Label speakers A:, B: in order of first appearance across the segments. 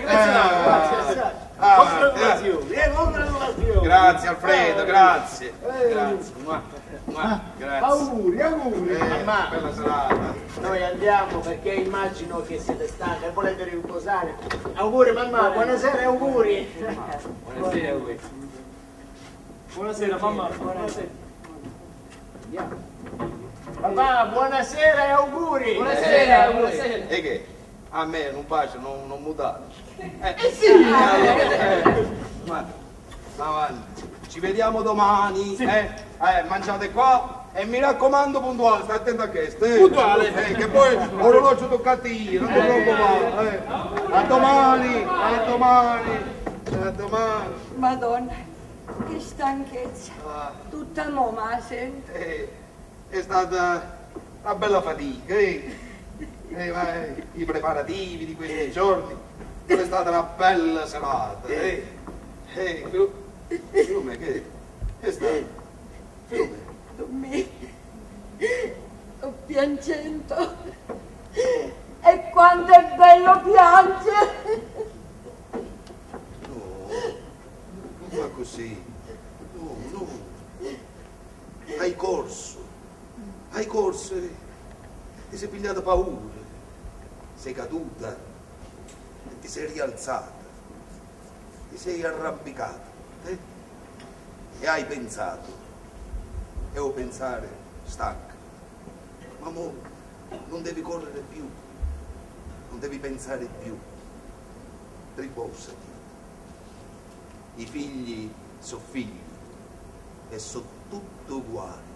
A: Grazie, grazie,
B: Ah.
A: grazie.
B: Ah,
A: eh.
B: Grazie Alfredo, grazie.
A: Eh.
B: Grazie. Mua, Grazie.
A: Auguri, auguri.
B: Eh,
C: Mamma.
B: bella serata.
C: Noi andiamo perché immagino che siete stanchi e volete riposare. Auguri mamma, buonasera e auguri.
B: Buonasera a voi.
A: Buonasera mamma. Buonasera.
C: Papà, buonasera e auguri.
A: Buonasera, buonasera.
B: E che? A me non piace, non, non mutare. Eh,
A: sì.
B: eh, ma avanti. Ci vediamo domani. Eh? Eh, mangiate qua. E mi raccomando puntuale, stai attento a questo. Eh?
A: Puntuale.
B: Eh, che poi orologio tocca io, non ti preoccupare. Eh. A domani, a domani, a domani.
D: Madonna, che stanchezza.
B: Ah,
D: Tutta moma sento.
B: eh, è stata una bella fatica. Eh? Eh, ma, eh, I preparativi di questi giorni. È stata una bella serata. Eh? Eh, Filu- Fiume, che? Che sta? Fiume.
D: Mi sto piangendo. E quanto è bello piangere.
B: No, non fa così. No, no. Hai corso. Hai corso ti sei pigliata paura. Sei caduta e ti sei rialzata. Ti sei arrampicata. eh? E hai pensato. E o pensare stanca. Ma mo non devi correre più. Non devi pensare più. Riposati. I figli sono figli e sono tutti uguali.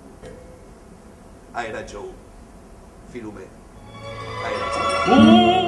B: Hai ragione, Filumè, hai ragione.
E: Oh